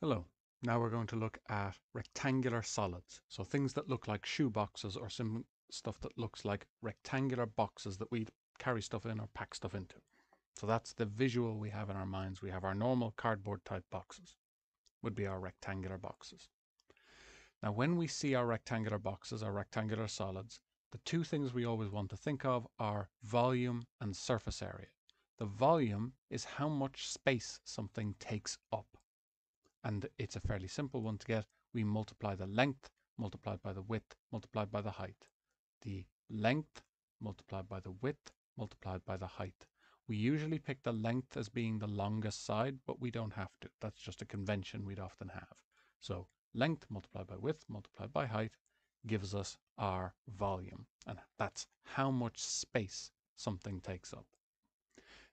Hello. Now we're going to look at rectangular solids. So things that look like shoe boxes or some stuff that looks like rectangular boxes that we carry stuff in or pack stuff into. So that's the visual we have in our minds. We have our normal cardboard type boxes would be our rectangular boxes. Now when we see our rectangular boxes, our rectangular solids, the two things we always want to think of are volume and surface area. The volume is how much space something takes up and it's a fairly simple one to get. We multiply the length multiplied by the width multiplied by the height. The length multiplied by the width multiplied by the height. We usually pick the length as being the longest side, but we don't have to. That's just a convention we'd often have. So length multiplied by width multiplied by height gives us our volume. And that's how much space something takes up.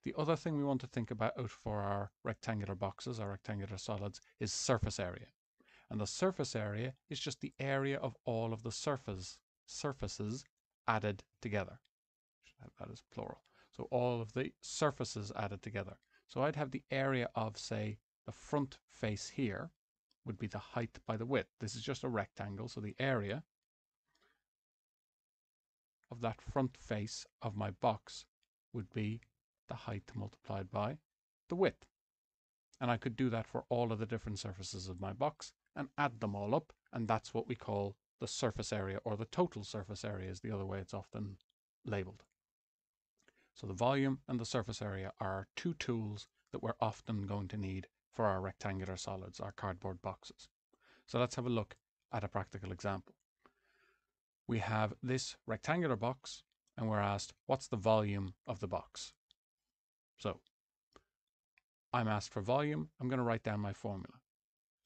The other thing we want to think about out for our rectangular boxes, our rectangular solids, is surface area. And the surface area is just the area of all of the surface surfaces added together. That as plural. So all of the surfaces added together. So I'd have the area of, say, the front face here would be the height by the width. This is just a rectangle, so the area of that front face of my box would be the height multiplied by the width. And I could do that for all of the different surfaces of my box and add them all up. And that's what we call the surface area or the total surface area is the other way it's often labeled. So the volume and the surface area are two tools that we're often going to need for our rectangular solids, our cardboard boxes. So let's have a look at a practical example. We have this rectangular box and we're asked, what's the volume of the box? So I'm asked for volume. I'm going to write down my formula.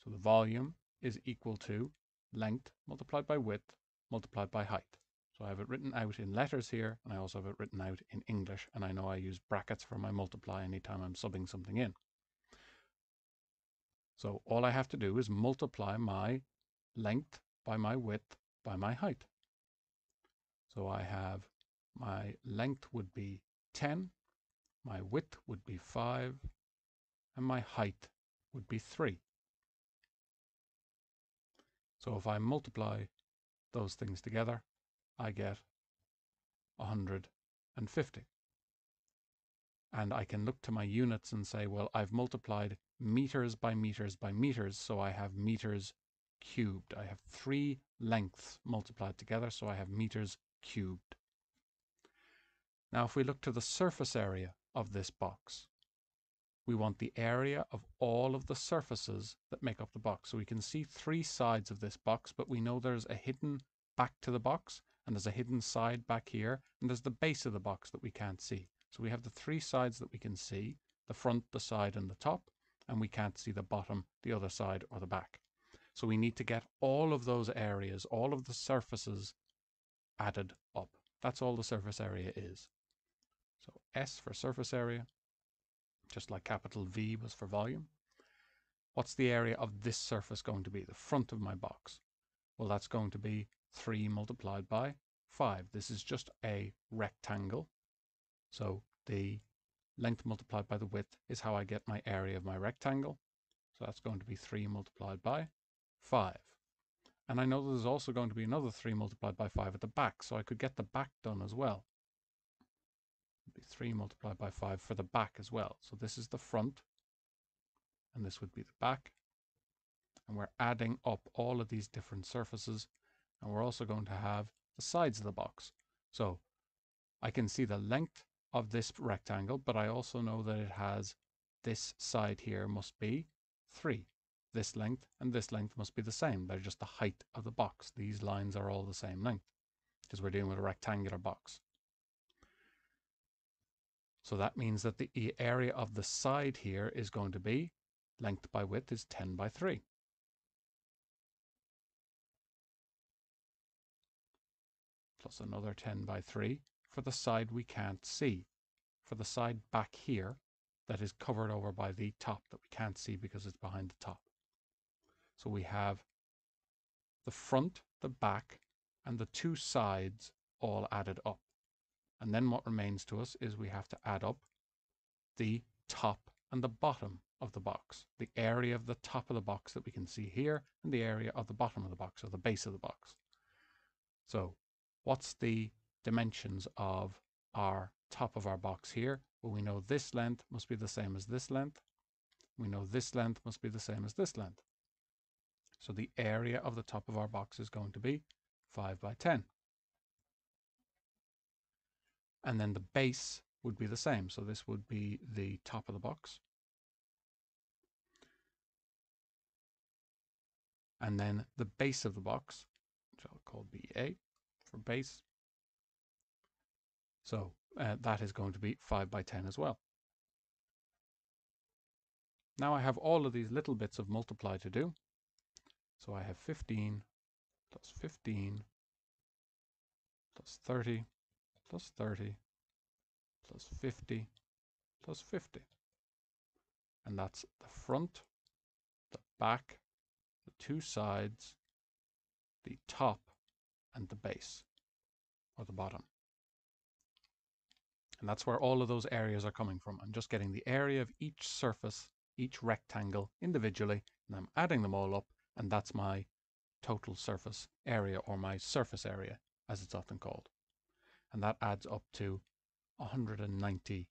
So the volume is equal to length multiplied by width multiplied by height. So I have it written out in letters here, and I also have it written out in English, and I know I use brackets for my multiply anytime I'm subbing something in. So all I have to do is multiply my length by my width by my height. So I have my length would be 10 my width would be 5, and my height would be 3. So if I multiply those things together, I get 150. And I can look to my units and say, well, I've multiplied meters by meters by meters, so I have meters cubed. I have three lengths multiplied together, so I have meters cubed. Now, if we look to the surface area of this box. We want the area of all of the surfaces that make up the box. So we can see three sides of this box, but we know there's a hidden back to the box and there's a hidden side back here and there's the base of the box that we can't see. So we have the three sides that we can see, the front, the side and the top, and we can't see the bottom, the other side or the back. So we need to get all of those areas, all of the surfaces added up. That's all the surface area is. So S for surface area, just like capital V was for volume. What's the area of this surface going to be, the front of my box? Well, that's going to be 3 multiplied by 5. This is just a rectangle. So the length multiplied by the width is how I get my area of my rectangle. So that's going to be 3 multiplied by 5. And I know there's also going to be another 3 multiplied by 5 at the back, so I could get the back done as well be 3 multiplied by 5 for the back as well. So this is the front, and this would be the back. And we're adding up all of these different surfaces, and we're also going to have the sides of the box. So I can see the length of this rectangle, but I also know that it has this side here must be 3. This length and this length must be the same. They're just the height of the box. These lines are all the same length because we're dealing with a rectangular box. So that means that the area of the side here is going to be length by width is 10 by 3. Plus another 10 by 3 for the side we can't see. For the side back here that is covered over by the top that we can't see because it's behind the top. So we have the front, the back, and the two sides all added up. And then what remains to us is we have to add up the top and the bottom of the box, the area of the top of the box that we can see here, and the area of the bottom of the box, or the base of the box. So what's the dimensions of our top of our box here? Well, we know this length must be the same as this length. We know this length must be the same as this length. So the area of the top of our box is going to be 5 by 10. And then the base would be the same. So this would be the top of the box. And then the base of the box, which I'll call BA for base. So uh, that is going to be 5 by 10 as well. Now I have all of these little bits of multiply to do. So I have 15 plus 15 plus 30 plus 30 plus 50 plus 50. And that's the front, the back, the two sides, the top, and the base, or the bottom. And that's where all of those areas are coming from. I'm just getting the area of each surface, each rectangle individually, and I'm adding them all up, and that's my total surface area, or my surface area, as it's often called. And that adds up to 190.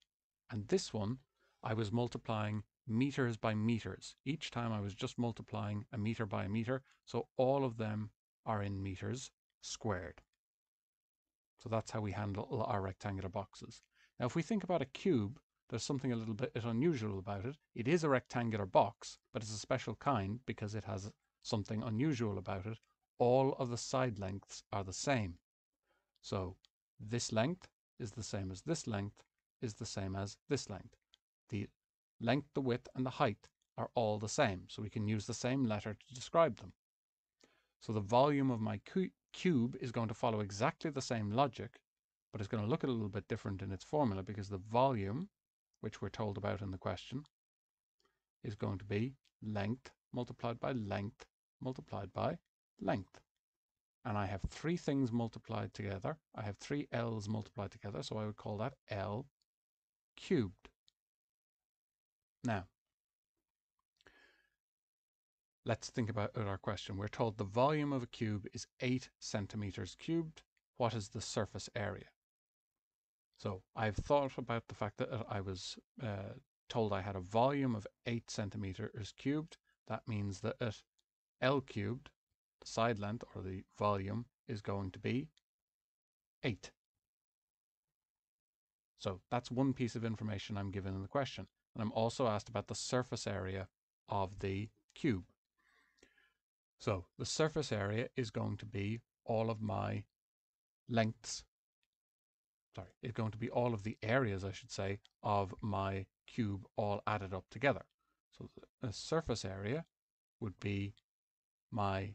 And this one, I was multiplying meters by meters. Each time I was just multiplying a meter by a meter. So all of them are in meters squared. So that's how we handle our rectangular boxes. Now, if we think about a cube, there's something a little bit unusual about it. It is a rectangular box, but it's a special kind because it has something unusual about it. All of the side lengths are the same. So this length is the same as this length is the same as this length. The length, the width, and the height are all the same, so we can use the same letter to describe them. So the volume of my cu cube is going to follow exactly the same logic, but it's going to look a little bit different in its formula because the volume, which we're told about in the question, is going to be length multiplied by length multiplied by length and I have three things multiplied together. I have three L's multiplied together, so I would call that L cubed. Now, let's think about our question. We're told the volume of a cube is 8 centimeters cubed. What is the surface area? So I've thought about the fact that I was uh, told I had a volume of 8 centimeters cubed. That means that at L cubed, side length or the volume is going to be 8. So that's one piece of information I'm given in the question. And I'm also asked about the surface area of the cube. So the surface area is going to be all of my lengths, sorry, it's going to be all of the areas, I should say, of my cube all added up together. So the surface area would be my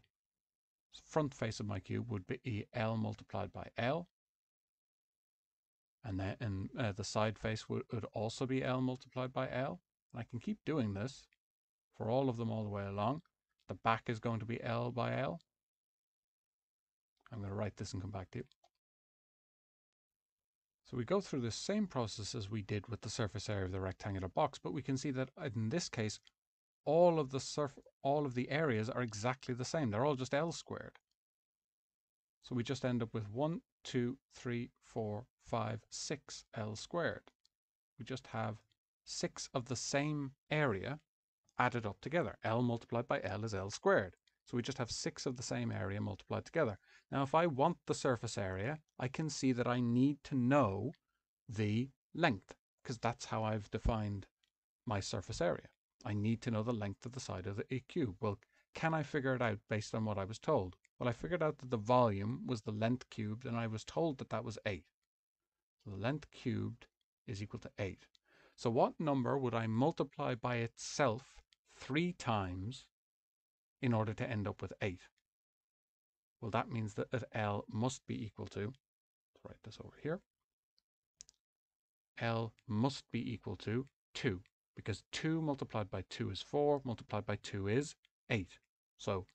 front face of my cube would be L multiplied by L. And then and, uh, the side face would, would also be L multiplied by L. And I can keep doing this for all of them all the way along. The back is going to be L by L. I'm going to write this and come back to you. So we go through the same process as we did with the surface area of the rectangular box, but we can see that in this case, all of the surf all of the areas are exactly the same. They're all just L squared. So we just end up with 1, 2, 3, 4, 5, 6 L squared. We just have 6 of the same area added up together. L multiplied by L is L squared. So we just have 6 of the same area multiplied together. Now if I want the surface area, I can see that I need to know the length because that's how I've defined my surface area. I need to know the length of the side of the cube. Well, can I figure it out based on what I was told? Well, I figured out that the volume was the length cubed, and I was told that that was 8. So the length cubed is equal to 8. So what number would I multiply by itself three times in order to end up with 8? Well, that means that, that L must be equal to, let's write this over here, L must be equal to 2 because 2 multiplied by 2 is 4, multiplied by 2 is 8. So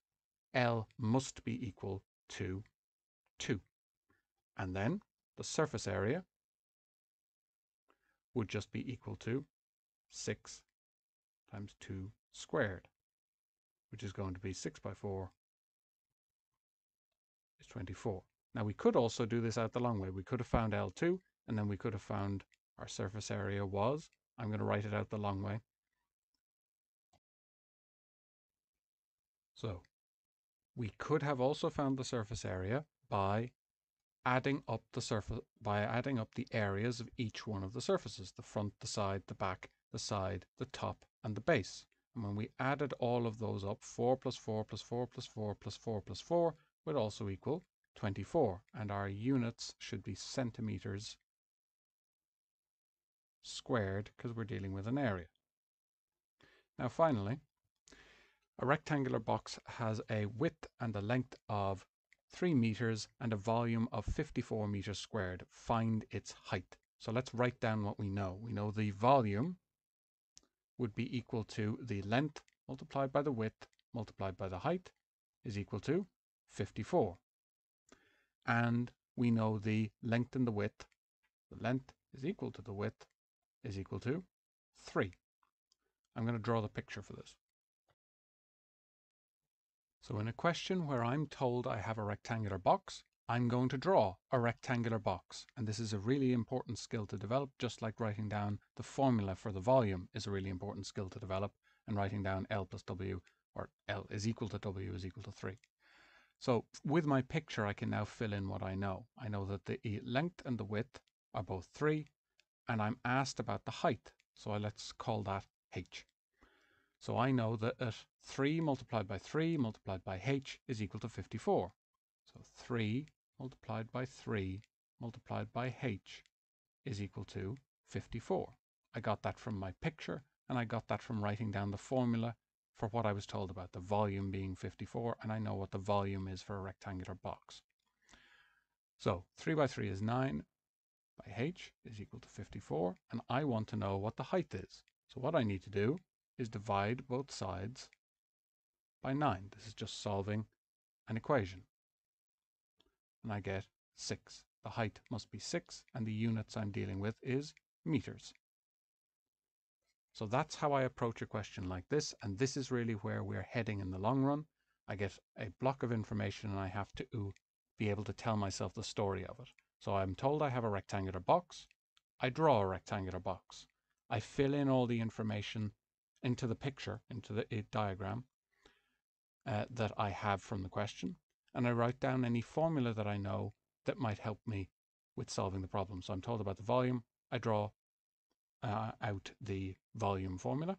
L must be equal to 2. And then the surface area would just be equal to 6 times 2 squared, which is going to be 6 by 4 is 24. Now we could also do this out the long way. We could have found L2 and then we could have found our surface area was. I'm going to write it out the long way. So we could have also found the surface area by adding up the surface by adding up the areas of each one of the surfaces, the front, the side, the back, the side, the top, and the base. And when we added all of those up, 4 plus 4 plus 4 plus 4 plus 4 plus 4 would also equal 24. And our units should be centimeters squared because we're dealing with an area. Now finally, a rectangular box has a width and a length of 3 meters and a volume of 54 meters squared. Find its height. So let's write down what we know. We know the volume would be equal to the length multiplied by the width multiplied by the height is equal to 54. And we know the length and the width. The length is equal to the width is equal to 3. I'm going to draw the picture for this. So in a question where I'm told I have a rectangular box, I'm going to draw a rectangular box. And this is a really important skill to develop, just like writing down the formula for the volume is a really important skill to develop, and writing down L plus W, or L is equal to W is equal to 3. So with my picture, I can now fill in what I know. I know that the length and the width are both 3, and I'm asked about the height. So let's call that h. So I know that at 3 multiplied by 3 multiplied by h is equal to 54. So 3 multiplied by 3 multiplied by h is equal to 54. I got that from my picture and I got that from writing down the formula for what I was told about the volume being 54 and I know what the volume is for a rectangular box. So 3 by 3 is 9 by h is equal to 54 and I want to know what the height is. So what I need to do is divide both sides by 9. This is just solving an equation. And I get 6. The height must be 6, and the units I'm dealing with is meters. So that's how I approach a question like this, and this is really where we're heading in the long run. I get a block of information and I have to be able to tell myself the story of it. So I'm told I have a rectangular box. I draw a rectangular box. I fill in all the information into the picture, into the diagram uh, that I have from the question, and I write down any formula that I know that might help me with solving the problem. So I'm told about the volume, I draw uh, out the volume formula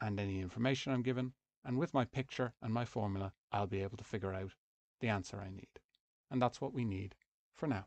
and any information I'm given, and with my picture and my formula, I'll be able to figure out the answer I need. And that's what we need for now.